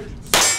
inspired